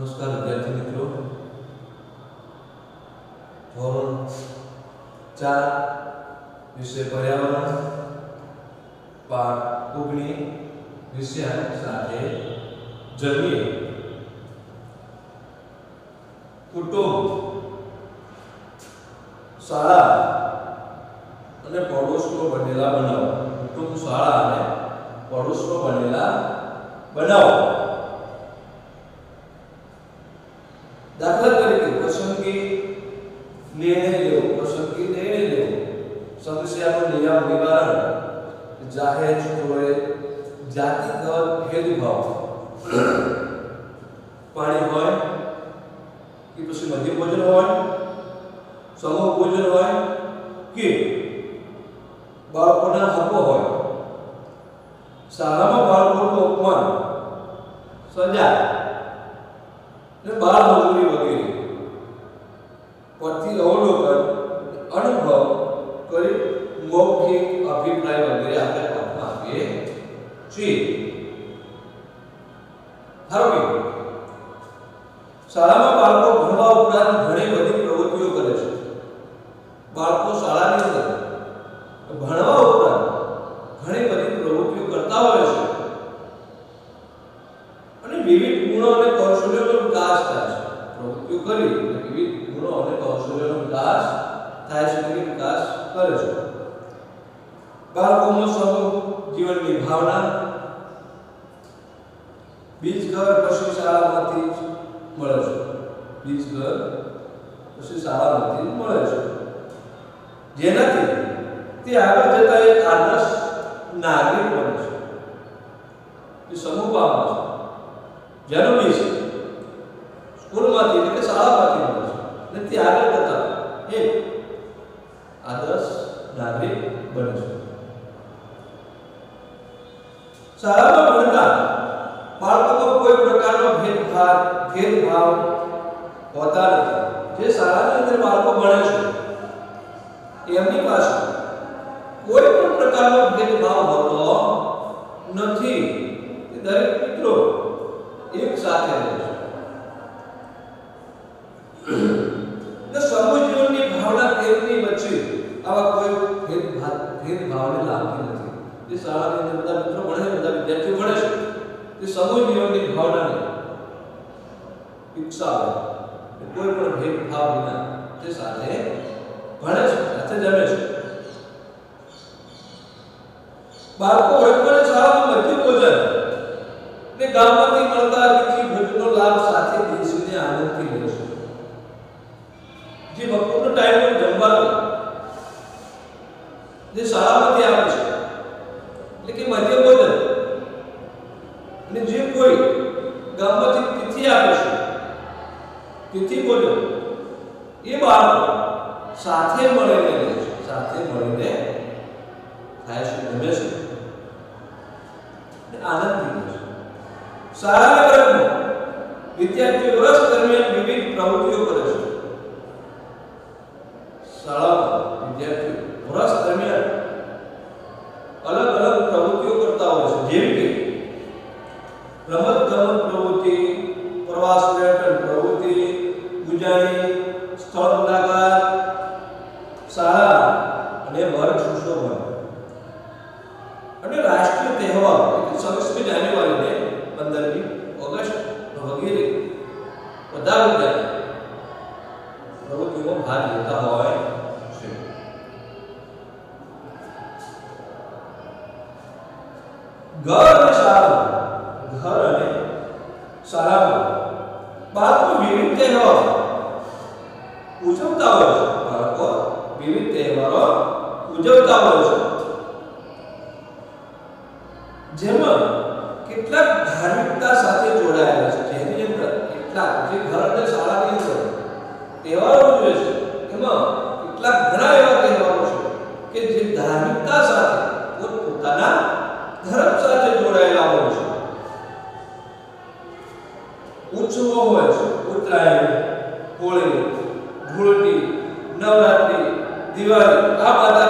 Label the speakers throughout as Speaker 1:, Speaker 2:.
Speaker 1: નમસ્કાર, વિદ્યાર્થી મિત્રો. ધોરણ ચાર વિષય પર્યાવરણ, પાઠ ઓગણી વિષય સાથે જમીએ. કુટુંબ, શાળા અને પડોશનો બનેલા બનાવો. કુટુંબ, શાળા અને પડોશનો બનેલા બનાવો. સમસ્યાનું નિયમ નિવારણ જાહેર સ્થળોએ જાતિગત ભેદભાવ પાણી હોય કે પછી મધ્ય ભોજન હોય સમૂહ ભોજન હોય કે બાળકોના હકો હોય શાળામાં બાળકોનું અપમાન સજા પ્રવૃત્તિઓ કરી અને વિવિધ ગુણો અને કૌશલ્યોનો વિકાસ થાય છે કે વિકાસ કરે છે બાળકોમાં સમૂહ જીવનની ભાવના બીજ ઘર પછી શાળામાંથી જ મળે છે બીજ ઘર પછી શાળામાંથી જ મળે છે જેનાથી તે આગળ જતા એક આદર્શ નાગરિક બને છે એ સમૂહ પામે છે જેનો બીજ સ્કૂલમાંથી એટલે કે શાળામાંથી મળે છે અને તે આગળ જતા એક આદર્શ નાગરિક બને છે શાળામાં ભણતા બાળકોમાં કોઈ પ્રકારનો ભેદભાવ ભેદભાવ હોતા નથી જે શાળાની અંદર બાળકો ભણે છે એમની પાસે કોઈ પણ પ્રકારનો ભેદભાવ હોતો નથી એ દરેક મિત્રો એક સાથે રહે છે દરમિયાન વિવિધ પ્રવૃત્તિઓ કરે છે. શાળામાં ભાગ લેતા હોય છે ઘર અને શાળા ઘર અને શાળામાં બાળકો વિવિધ તહેવારો ઉજવતા હોય છે બાળકો વિવિધ તહેવારો ઉજવતા હોય છે જેમાં કેટલાક ધાર્મિકતા સાથે જોડાયેલા છે જેની અંદર કેટલાક જે ઘર અને શાળાની અંદર તહેવારો ઉજવે છે એમાં કેટલાક ઘણા એવા તહેવારો છે કે જે ધાર્મિકતા સાથે પોતપોતાના ધર્મ સાથે જોડાયેલા હોય છે. ઉત્સવો હોય છે, ઉત્તરાયણ, હોળી, ધૂળેટી, નવરાત્રી, દિવાળી, આ બધા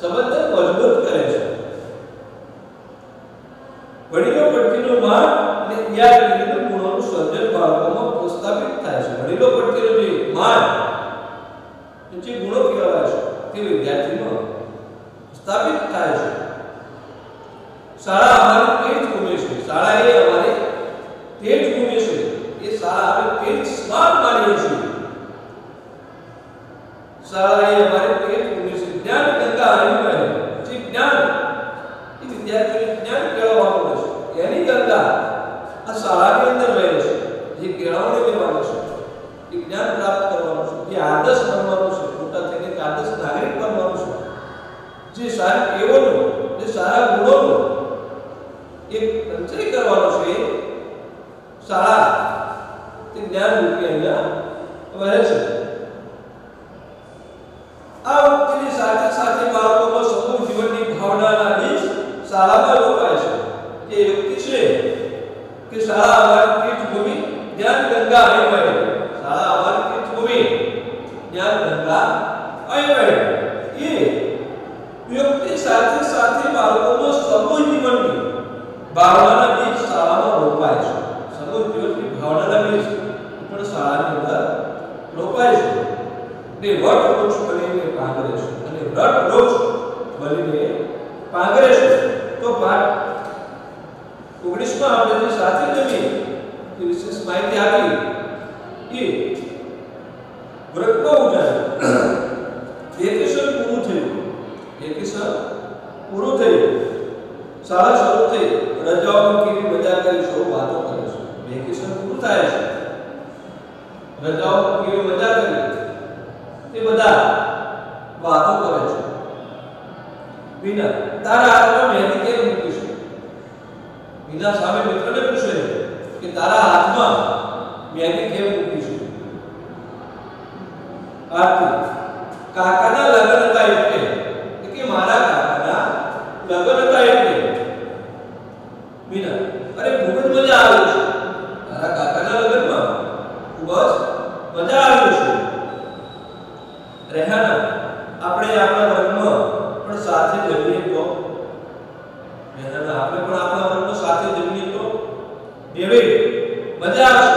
Speaker 1: 什么德我说的 शाला लोग से कि सालाबा ज्ञान गंगा है। ઓગણીસમાં આપણે જે સાથી જમીન એ વિશેષ માહિતી આપી એ વ્રતમાં ઉજાય વેકેશન પૂરું થયું વેકેશન પૂરું થયું શાળા શરૂ થઈ રજાઓ કેવી મજા કરીશું વાતો કરીશું વેકેશન પૂરું થાય છે રજાઓ કેવી મજા કરી એ બધા વાતો કરે છે વિના તારા હાથમાં મહેંદી વિના સામે મિત્રને પૂછે કે તારા હાથમાં મેં કેમ મૂકી છે. આરતી. रेलवे बजाज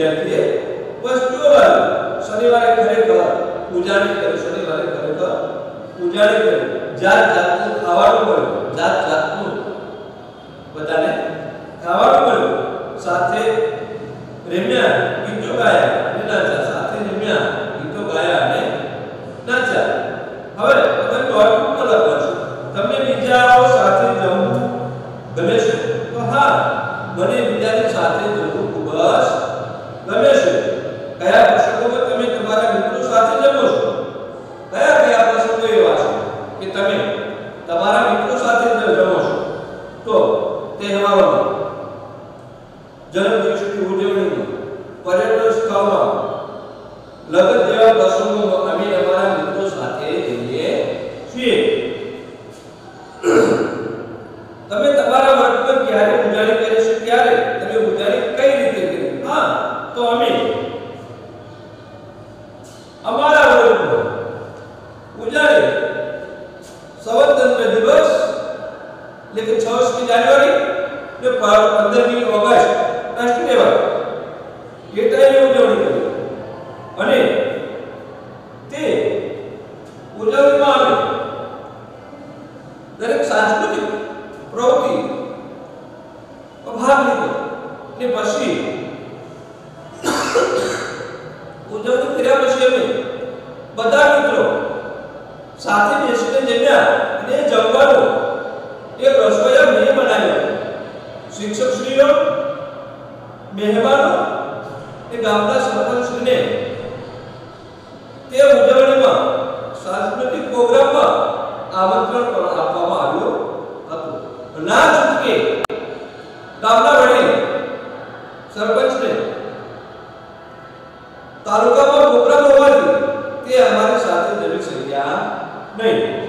Speaker 1: ವಿದ್ಯಾರ್ಥಿಗೆ અમારા વર્ગમાં ઉજાણી સ્વતંત્ર દિવસ એટલે કે છવ્વીસમી જાન્યુઆરી ને પંદરમી ઓગસ્ટ રાષ્ટ્રીય તહેવાર એ ટાઈમે ઉજવણી કરી અને તે ઉજવણીમાં અમે દરેક સાંસ્કૃતિક પ્રવૃત્તિ ભાગ લીધો ને પછી ઉજવણી કર્યા અમે બધા મિત્રો સાથે બેસીને જમ્યા અને જમવાનું. એક રસોઈયા મેં બનાવ્યો. શિક્ષકશ્રીઓ મહેમાનો એ ગામના સરપંચશ્રીને. તે ઉજવણીમાં સાંસ્કૃતિક પ્રોગ્રામમાં આમંત્રણ નહીં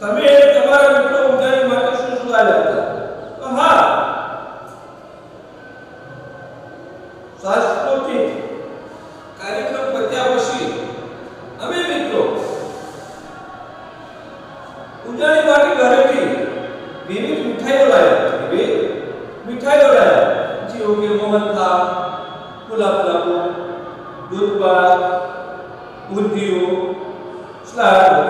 Speaker 1: તમે તમારા મિત્રો ઉજાણી માટે શું શું આવ્યા હતા તો હા સાંસ્કૃતિક કાર્યક્રમ પત્યા પછી અમે મિત્રો ઉજાણી માટે ઘરેથી વિવિધ મીઠાઈઓ લાવ્યા વિવિધ મીઠાઈઓ લાવ્યા જેવો કે મોહનથાળ ગુલાબ જાંબુ lupa, udio, selalu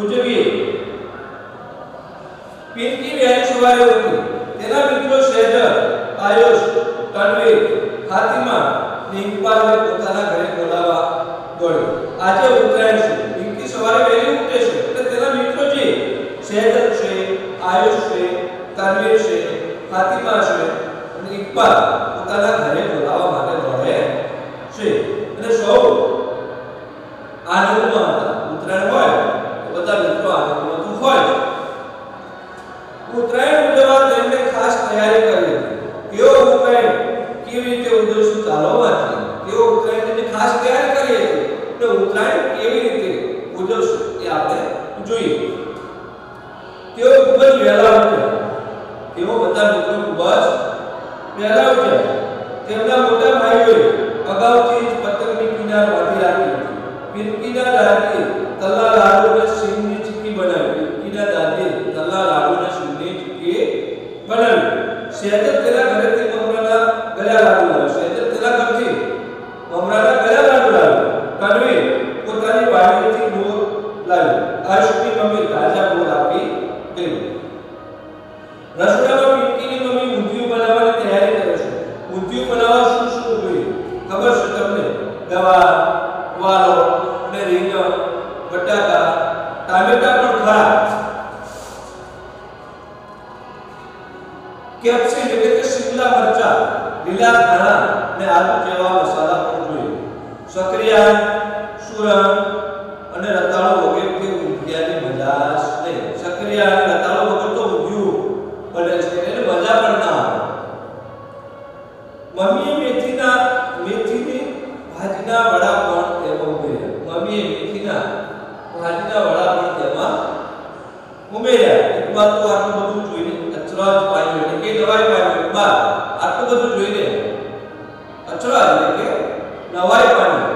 Speaker 1: ઉજવીએ. પિંકી બહેન સવારે ઉઠી તેના મિત્રો શેજર આયુષ, તન્વીર ફાતિમા નિંગપાલને પોતાના ઘરે બોલાવવા દોડ્યો. આજે ઉત્તરાયણ છે. પિંકી સવારે વહેલી ઉઠે છે. એટલે તેના મિત્રો જે શેજર છે, આયુષ છે, તન્વીર છે ફાતિમા છે અને ઇકબાલ પોતાના કેપ્સિકમ એટલે કે શિમલા મરચા લીલા ધાણા અને આદુ જેવા મસાલા પણ જોઈએ સક્રિયા સુરણ અને રતાળો વગેરેથી ઊંધિયાની મજા જ નહીં સક્રિયા અને રતાળો વગર તો ઊંધિયું બને છે એટલે મજા પણ ના આવે મમ્મીએ મેથીના મેથીની ભાજીના વડા પણ તેમાં ઉમેર્યા મમ્મીએ મેથીના ભાજીના વડા પણ તેમાં ઉમેર્યા એક બાદ તો આટલું બધું જોઈને અચરાજ પામ્યો એટલે કે નવાઈ પામ્યો બાદ આટલું બધું જોઈને અચરાજ એટલે કે નવાઈ પામ્યો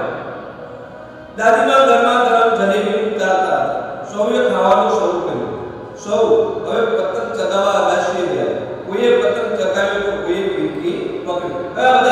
Speaker 1: દાદીમા ગરમા ગરમ જલેબી ઉતારતા હતા સૌએ ખાવાનું શરૂ કર્યું સૌ હવે પતંગ ચગાવવા આગાશીએ ગયા કોઈએ પતંગ ચગાવ્યો તો કોઈએ ફીરકી પકડી હવે આ બધા